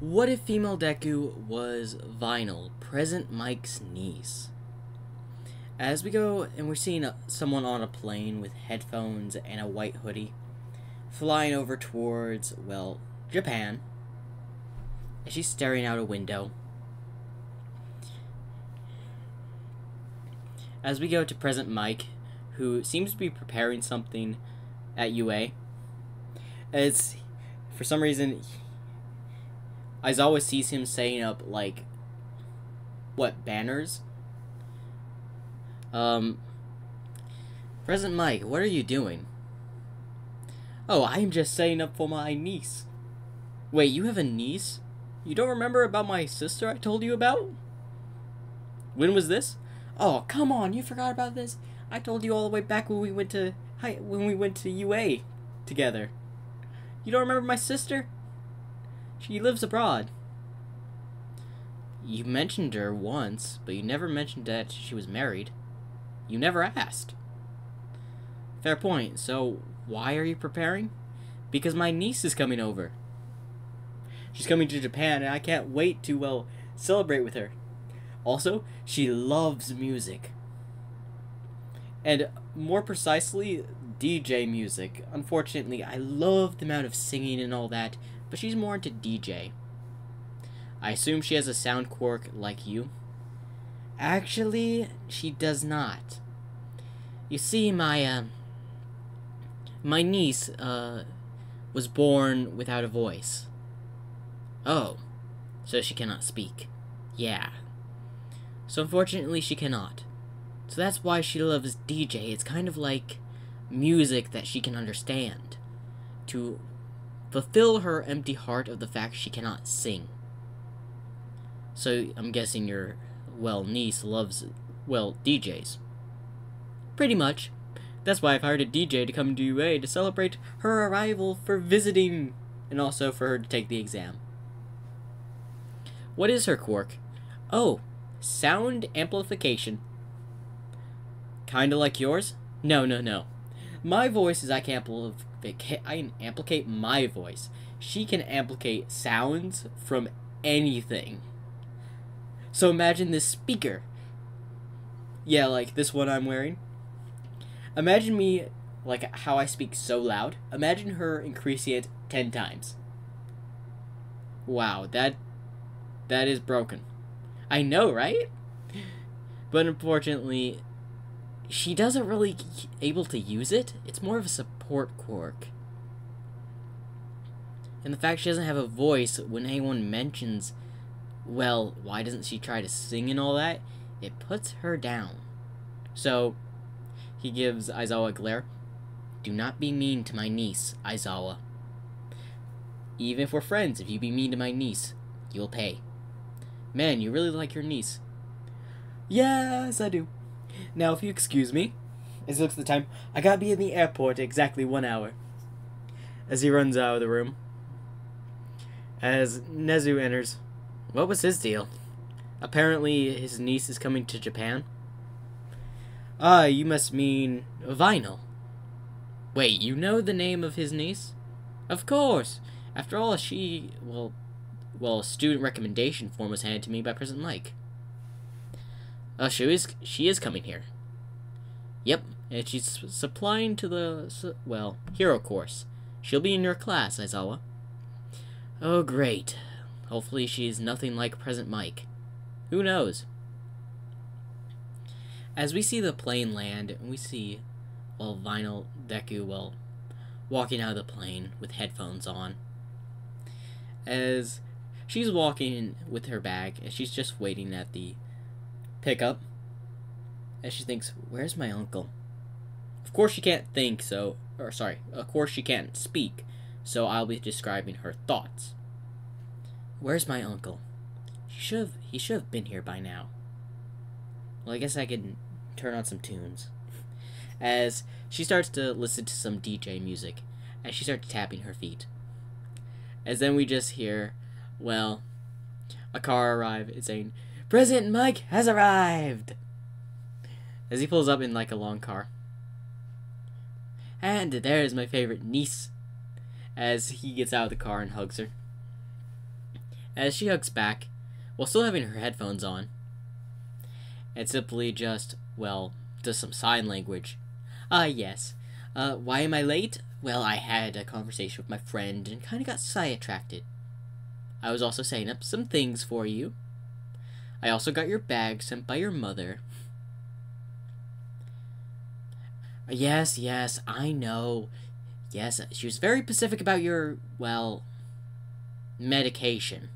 What if female Deku was Vinyl, present Mic's niece? As we go and we're seeing someone on a plane with headphones and a white hoodie flying over towards, well, Japan. And she's staring out a window. As we go to present Mic, who seems to be preparing something at UA. It's for some reason Aizawa sees him setting up like what banners. Um, President Mike, what are you doing? Oh, I am just setting up for my niece. Wait, you have a niece? You don't remember about my sister I told you about? When was this? Oh, come on, you forgot about this? I told you all the way back when we went to hi, when we went to UA together. You don't remember my sister? She lives abroad. You mentioned her once, but you never mentioned that she was married. You never asked. Fair point. So, why are you preparing? Because my niece is coming over. She's coming to Japan, and I can't wait to, well, celebrate with her. Also, she loves music. And more precisely, DJ music. Unfortunately, I love the amount of singing and all that, but she's more into DJ. I assume she has a sound quirk like you. Actually, she does not. You see, my, uh, my niece, uh, was born without a voice. Oh, so she cannot speak. Yeah. So unfortunately, she cannot. So that's why she loves DJ. It's kind of like music that she can understand. To fulfill her empty heart of the fact she cannot sing. So I'm guessing your, well, niece loves, well, DJs. Pretty much. That's why I've hired a DJ to come to UA to celebrate her arrival for visiting, and also for her to take the exam. What is her quirk? Oh, sound amplification. Kinda like yours? No, no, no. My voice is I can I can amplify my voice. She can amplify sounds from anything. So imagine this speaker. Yeah, like this one I'm wearing. Imagine me, like how I speak so loud. Imagine her increasing it 10 times. Wow, that that is broken. I know, right? But unfortunately, she doesn't really able to use it. It's more of a support quirk. And the fact she doesn't have a voice when anyone mentions, well, why doesn't she try to sing and all that, it puts her down. So, he gives Aizawa a glare. Do not be mean to my niece, Aizawa. Even if we're friends, if you be mean to my niece, you'll pay. Man, you really like your niece. Yes, I do. Now, if you excuse me, as he looks at the time, I gotta be in the airport exactly one hour. As he runs out of the room. As Nezu enters, what was his deal? Apparently, his niece is coming to Japan. Ah, you must mean Vinyl. Wait, you know the name of his niece? Of course. After all, she, well, well, a student recommendation form was handed to me by President Mike. Uh, she is she is coming here. Yep, and she's supplying to the well hero course. She'll be in your class, Aizawa. Oh, great. Hopefully she's nothing like Present Mic. Who knows? As we see the plane land, and we see, well, Vinyl Deku, well, walking out of the plane with headphones on. As she's walking with her bag, and she's just waiting at the pick up as she thinks, Where's my uncle? Of course, she can't think, so. Or, sorry, of course, she can't speak, so I'll be describing her thoughts. Where's my uncle? He should have, he should have been here by now. Well, I guess I can turn on some tunes. As she starts to listen to some DJ music, as she starts tapping her feet. As then we just hear, well, a car arrive. It's saying, President Mike has arrived! As he pulls up in like a long car. And there's my favorite niece. As he gets out of the car and hugs her. as she hugs back while still having her headphones on. And simply just, well, does some sign language. Ah, yes. Uh, why am I late? Well, I had a conversation with my friend and kind of got sidetracked. I was also setting up some things for you. I also got your bag sent by your mother. Yes, yes, I know. Yes, she was very specific about your, well, medication.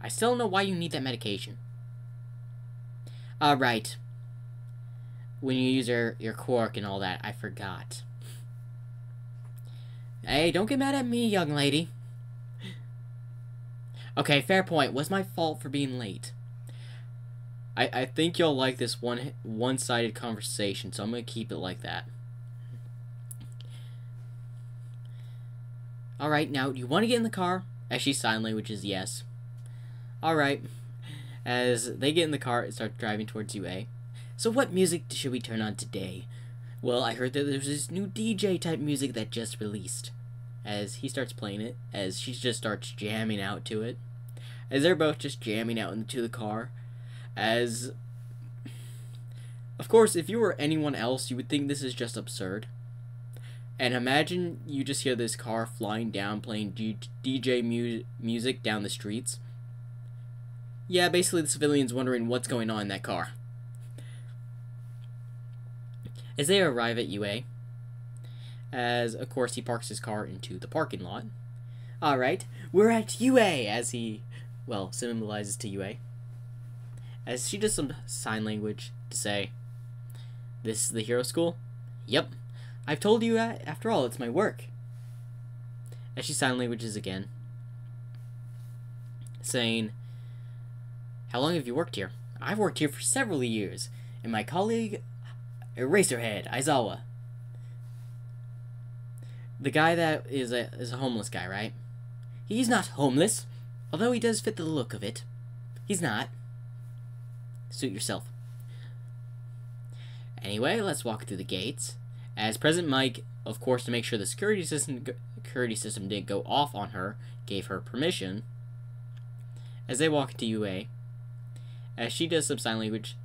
I still don't know why you need that medication. Alright. When you use your, your quirk and all that, I forgot. Hey, don't get mad at me, young lady. Okay, fair point. Was my fault for being late. I, I think you'll like this one one-sided conversation, so I'm going to keep it like that. Alright, now, do you want to get in the car? As she sign language is yes. Alright. As they get in the car and start driving towards UA. So what music should we turn on today? Well, I heard that there's this new DJ type music that just released. As he starts playing it, as she just starts jamming out to it. As they're both just jamming out into the car. As of course, if you were anyone else, you would think this is just absurd. And imagine you just hear this car flying down playing D- DJ mu- music down the streets. Yeah, basically the civilians wondering what's going on in that car. As they arrive at UA, as of course he parks his car into the parking lot. Alright, we're at UA as he, well, symbolizes to UA. As she does some sign language to say, This is the hero school? Yep, I've told you, after all, it's my work. As she sign languages again, saying, How long have you worked here? I've worked here for several years, and my colleague, Eraserhead, Aizawa. The guy that is a, is a homeless guy, right? He's not homeless, although he does fit the look of it. He's not. Suit yourself. Anyway, let's walk through the gates. As President Mike, of course, to make sure the security system security system didn't go off on her, gave her permission. As they walk into UA, as she does some sign language,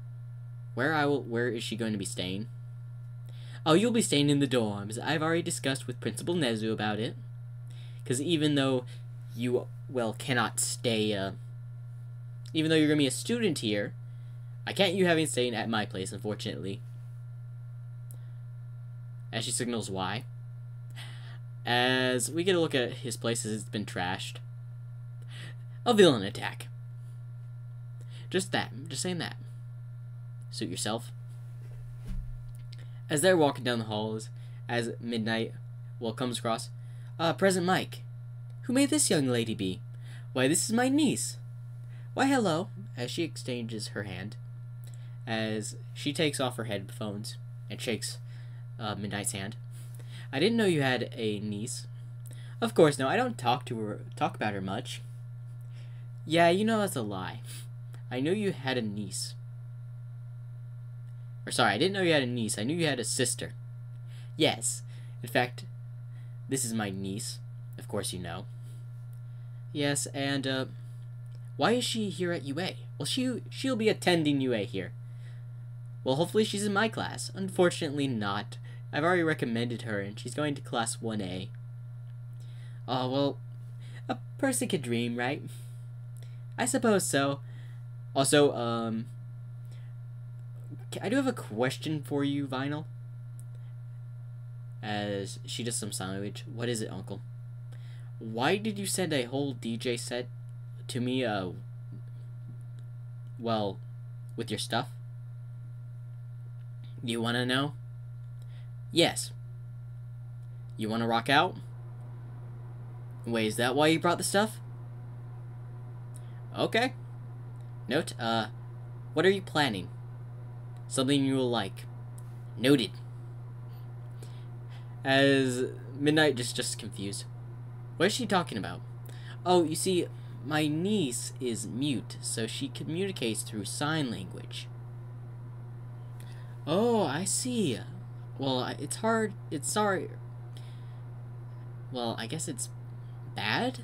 where I will, where is she going to be staying? Oh, you'll be staying in the dorms. I've already discussed with Principal Nezu about it. Because even though you, well, cannot stay, uh, even though you're going to be a student here, I can't you having staying at my place, unfortunately as she signals why. As we get a look at his place as it's been trashed. A villain attack. Just that. Just saying that. Suit yourself. As they're walking down the halls, as midnight well comes across, uh, present Mic. Who may this young lady be? Why, this is my niece. Why, hello, as she exchanges her hand, as she takes off her headphones and shakes uh, Midnight's hand. I didn't know you had a niece. Of course, no, I don't talk to her, talk about her much. Yeah, you know that's a lie. I knew you had a niece. Or sorry, I didn't know you had a niece. I knew you had a sister. Yes. In fact, this is my niece. Of course you know. Yes, and uh why is she here at UA? Well, she she'll be attending UA here. Well, hopefully she's in my class. Unfortunately not. I've already recommended her, and she's going to class 1A. Oh, well, a person could dream, right? I suppose so. Also, um, I do have a question for you, Vinyl. As she does some language. What is it, Uncle? Why did you send a whole DJ set to me, uh, well, with your stuff? You want to know? Yes. You want to rock out? Wait, is that why you brought the stuff? Okay. Note, uh, what are you planning? Something you will like. Noted. As Midnight just just confused. What is she talking about? Oh, you see, my niece is mute, so she communicates through sign language. Oh, I see. Well, it's hard. It's sorry. Well, I guess it's bad.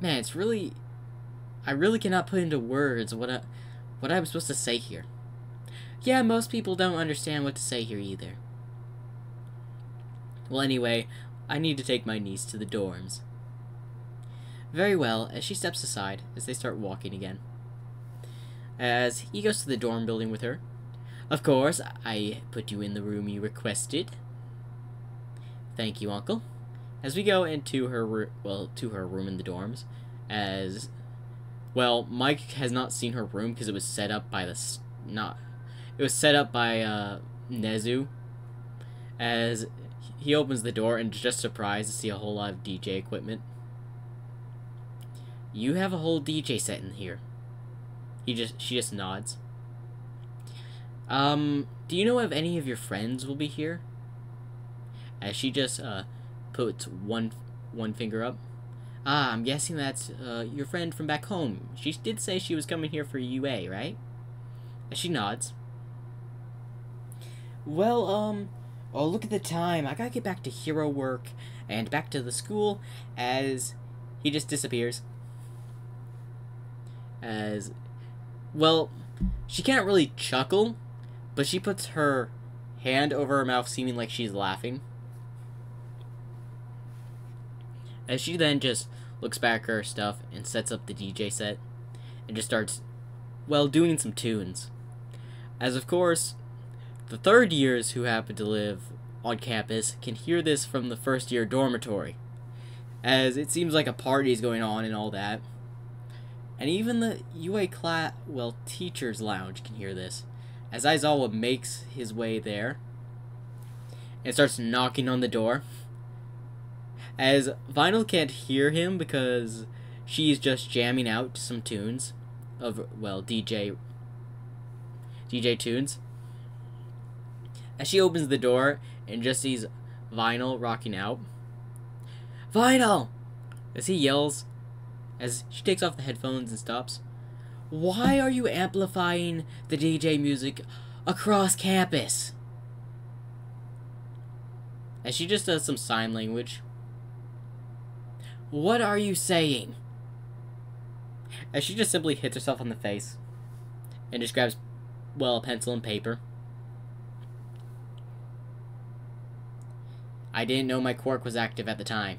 Man, it's really... I really cannot put into words what I, what I'm supposed to say here. Yeah, most people don't understand what to say here either. Well, anyway, I need to take my niece to the dorms. Very well, as she steps aside, as they start walking again. As he goes to the dorm building with her. Of course, I put you in the room you requested. Thank you, Uncle. As we go into her, well, to her room in the dorms, as, well, Mike has not seen her room because it was set up by the, not, it was set up by, uh, Nezu, as he opens the door and is just surprised to see a whole lot of DJ equipment. You have a whole DJ set in here. He just she just nods. Um, do you know if any of your friends will be here? As she just uh puts one one finger up. Ah, I'm guessing that's uh, your friend from back home. She did say she was coming here for UA, right? As she nods. Well, um, oh, look at the time. I gotta get back to hero work and back to the school as he just disappears. As, well, she can't really chuckle, but she puts her hand over her mouth, seeming like she's laughing. As she then just looks back at her stuff and sets up the DJ set and just starts, well, doing some tunes. As of course, the third years who happen to live on campus can hear this from the first year dormitory, as it seems like a party is going on and all that. And even the UA class, well, teacher's lounge can hear this, as Aizawa makes his way there and starts knocking on the door. As Vinyl can't hear him because she's just jamming out some tunes of, well, DJ DJ tunes. As she opens the door and just sees Vinyl rocking out. Vinyl! As he yells, as she takes off the headphones and stops. Why are you amplifying the DJ music across campus? As she just does some sign language. What are you saying? As she just simply hits herself on the face and just grabs, well, a pencil and paper. I didn't know my quirk was active at the time.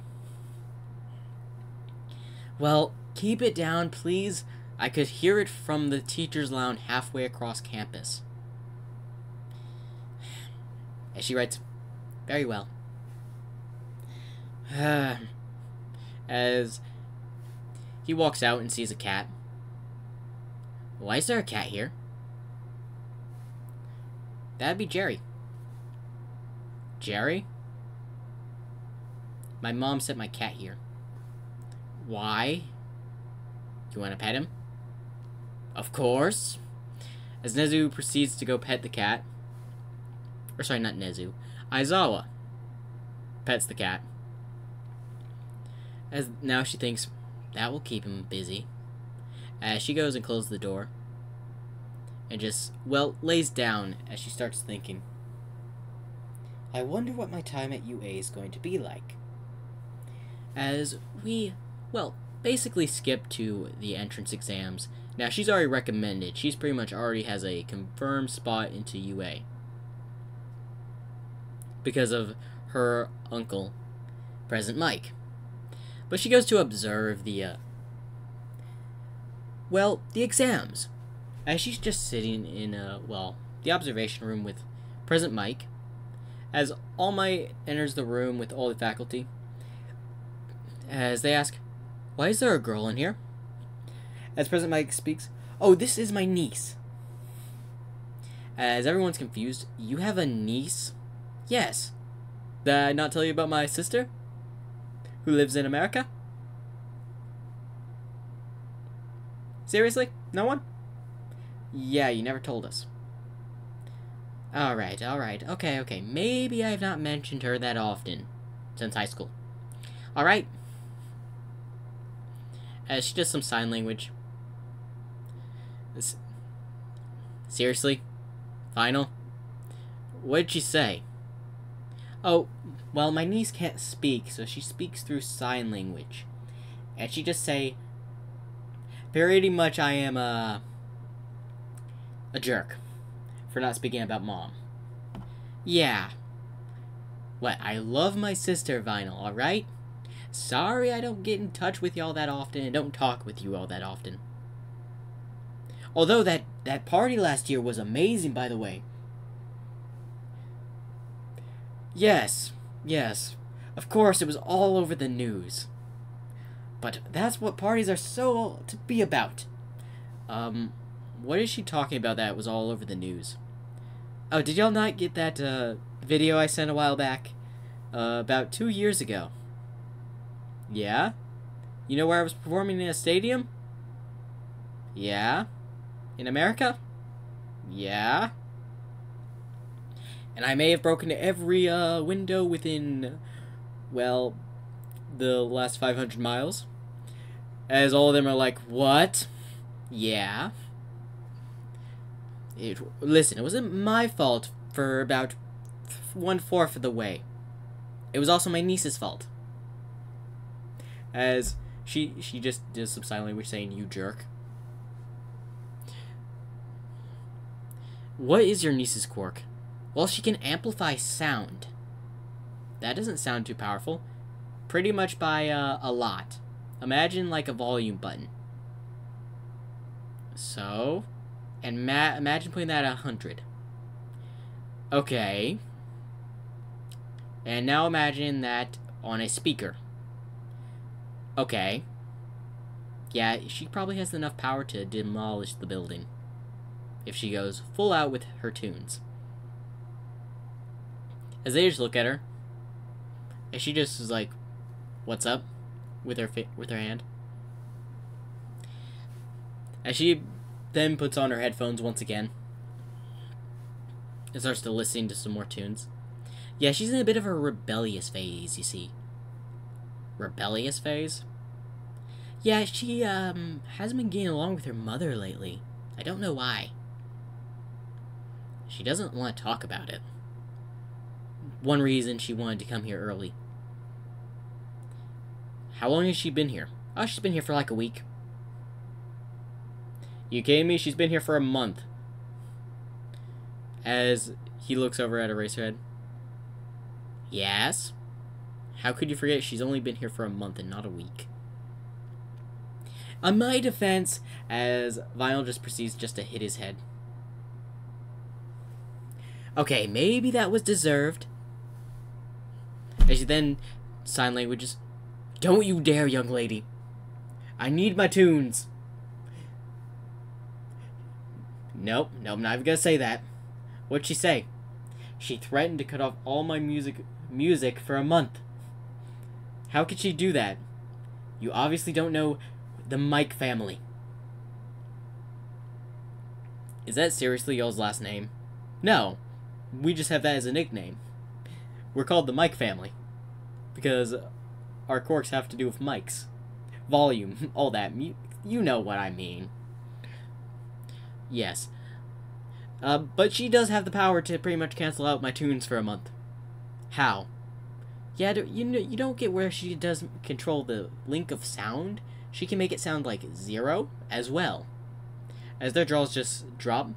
Well, keep it down, please. I could hear it from the teacher's lounge halfway across campus. As she writes, Very well. As he walks out and sees a cat. Why is there a cat here? That'd be Jerry. Jerry? My mom sent my cat here. Why? You want to pet him? Of course. As Nezu proceeds to go pet the cat. Or sorry, not Nezu. Aizawa pets the cat. As now she thinks that will keep him busy. As she goes and closes the door. And just, well, lays down as she starts thinking. I wonder what my time at UA is going to be like. As we, well, basically skip to the entrance exams. Now, she's already recommended. She's pretty much already has a confirmed spot into UA. Because of her uncle, President Mike. But she goes to observe the, uh, well, the exams. As she's just sitting in, uh, well, the observation room with President Mike, as All Might enters the room with all the faculty, as they ask, Why is there a girl in here? As President Mike speaks, Oh, this is my niece. As everyone's confused, you have a niece? Yes. Did I not tell you about my sister? Who lives in America? Seriously? No one? Yeah, you never told us. Alright, alright. Okay, okay. Maybe I've not mentioned her that often since high school. Alright. As she does some sign language. This, seriously? Vinyl? What did she say? Oh, well, my niece can't speak, so she speaks through sign language. and she just say, pretty much I am a, a jerk for not speaking about mom. Yeah. What, I love my sister, Vinyl, alright? Sorry I don't get in touch with you all that often and don't talk with you all that often. Although that, that party last year was amazing, by the way. Yes, yes. Of course, it was all over the news. But that's what parties are so to be about. Um, what is she talking about that was all over the news? Oh, did y'all not get that uh, video I sent a while back? Uh, about two years ago. Yeah? You know where I was performing in a stadium? Yeah? In America? Yeah? And I may have broken every uh, window within, well, the last 500 miles. As all of them are like, what? Yeah. It, listen, it wasn't my fault for about one fourth of the way. It was also my niece's fault. As she she just does some sign language saying "you jerk." What is your niece's quirk? Well, she can amplify sound. That doesn't sound too powerful. Pretty much by uh, a lot. Imagine like a volume button. So, and ma imagine putting that at 100. Okay. And now imagine that on a speaker. Okay. Yeah, she probably has enough power to demolish the building. If she goes full out with her tunes. As they just look at her, and she just is like, "What's up?" with her with her hand. As she then puts on her headphones once again and starts to listen to some more tunes. Yeah, she's in a bit of a rebellious phase, you see. Rebellious phase? Yeah, she um hasn't been getting along with her mother lately. I don't know why. She doesn't want to talk about it. One reason she wanted to come here early. How long has she been here? Oh, she's been here for like a week. You kidding me? She's been here for a month. As he looks over at Eraserhead. Yes? How could you forget she's only been here for a month and not a week? On my defense, as Vinyl just proceeds just to hit his head. Okay, maybe that was deserved. As you then sign languages. Don't you dare, young lady. I need my tunes. Nope, nope, I'm not even gonna say that. What'd she say? She threatened to cut off all my music music for a month. How could she do that? You obviously don't know the Mike family. Is that seriously y'all's last name? No. We just have that as a nickname. We're called the Mike family. Because our quirks have to do with mics. Volume, all that. You, you know what I mean. Yes. Uh, but she does have the power to pretty much cancel out my tunes for a month. How? Yeah, you know, you don't get where she does control the link of sound. She can make it sound like zero as well. As their draws just drop.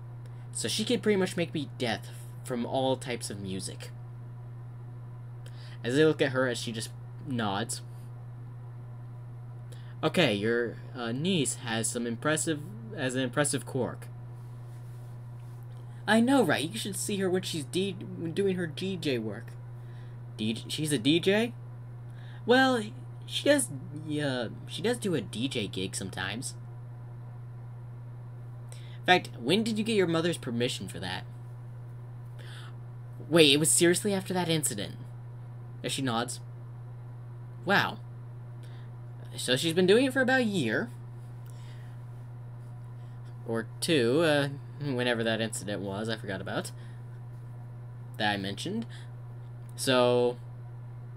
So she can pretty much make me deaf from all types of music. As they look at her as she just nods. Okay, your uh, niece has some impressive, as an impressive quirk. I know, right? You should see her when she's doing her DJ work. D she's a DJ? Well, she does, yeah, she does do a DJ gig sometimes. In fact, when did you get your mother's permission for that? Wait, it was seriously after that incident. As she nods. Wow. So she's been doing it for about a year. Or two, uh, whenever that incident was, I forgot about. That I mentioned. So,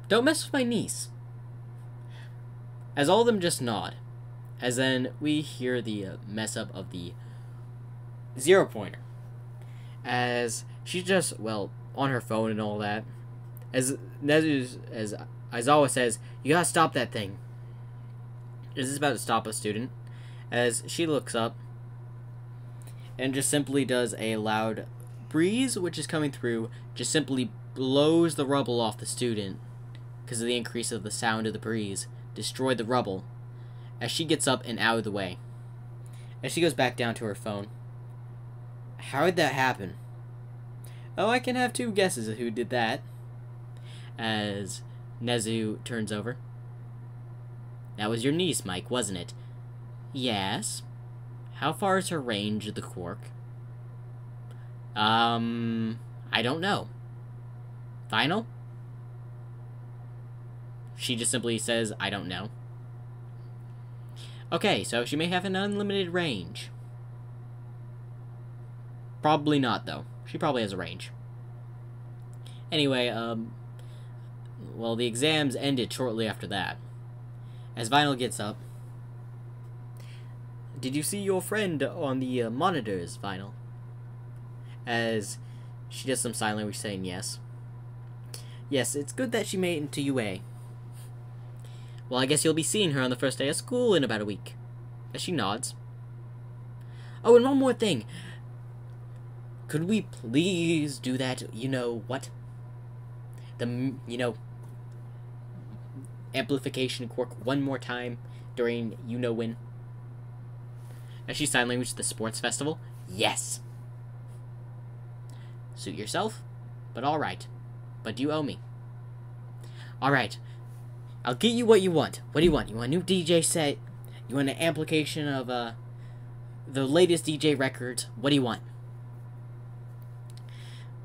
don't mess with my niece. As all of them just nod. As then we hear the uh, mess up of the zero pointer. As she's just, well, on her phone and all that. As, as, as Aizawa says, you gotta stop that thing. is this about to stop a student as she looks up and just simply does a loud breeze, which is coming through, just simply blows the rubble off the student because of the increase of the sound of the breeze, destroyed the rubble as she gets up and out of the way. As she goes back down to her phone. How did that happen? Oh, I can have two guesses of who did that. As Nezu turns over. That was your niece, Mike, wasn't it? Yes. How far is her range of the quirk? Um, I don't know. Vinyl? She just simply says, I don't know. Okay, so she may have an unlimited range. Probably not, though. She probably has a range. Anyway, um, well, the exams ended shortly after that. As Vinyl gets up, did you see your friend on the uh, monitors, Vinyl? As she does some sign language saying yes. Yes, it's good that she made it into UA. Well, I guess you'll be seeing her on the first day of school in about a week. As she nods. Oh, and one more thing. Could we please do that, you know what? The, you know, amplification quirk one more time during you know when? As she sign language the sports festival? Yes. Suit yourself, but alright. But you owe me. Alright. I'll get you what you want. What do you want? You want a new DJ set? You want an application of uh the latest DJ records? What do you want?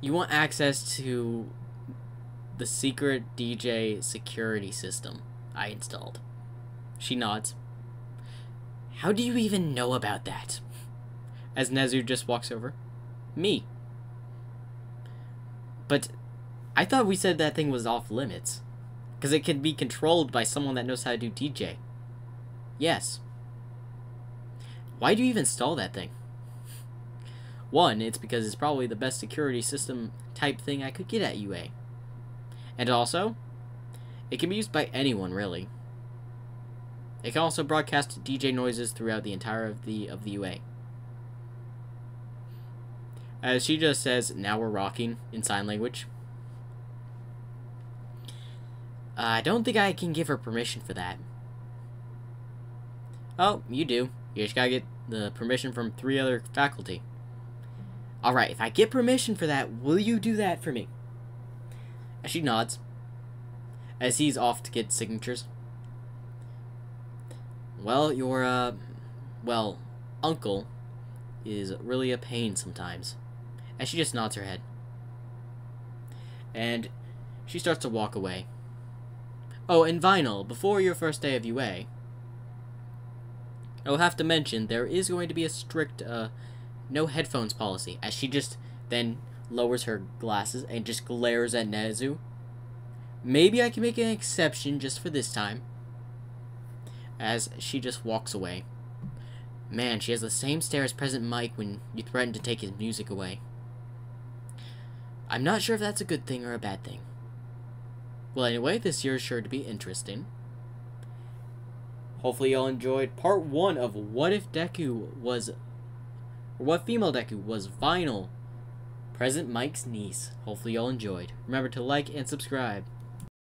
You want access to the secret DJ security system I installed. She nods. How do you even know about that? As Nezu just walks over. Me. But I thought we said that thing was off limits. Because it can be controlled by someone that knows how to do DJ. Yes. Why do you even install that thing? One, it's because it's probably the best security system type thing I could get at UA. And also, it can be used by anyone, really. It can also broadcast DJ noises throughout the entire of the of the UA. As she just says, now we're rocking in sign language. Uh, I don't think I can give her permission for that. Oh, you do. You just gotta get the permission from three other faculty. Alright, if I get permission for that, will you do that for me? As she nods. As he's off to get signatures. Well, your, uh, well, uncle is really a pain sometimes. And she just nods her head. And she starts to walk away. Oh, and Vinyl, before your first day of UA, I will have to mention there is going to be a strict, uh, no headphones policy, as she just then lowers her glasses and just glares at Nezu. Maybe I can make an exception just for this time as she just walks away. Man, she has the same stare as President Mike when you threatened to take his music away. I'm not sure if that's a good thing or a bad thing. Well, anyway, this year is sure to be interesting. Hopefully y'all enjoyed part one of What If Deku was... Or what female Deku was Vinyl, Present Mic's niece. Hopefully y'all enjoyed. Remember to like and subscribe.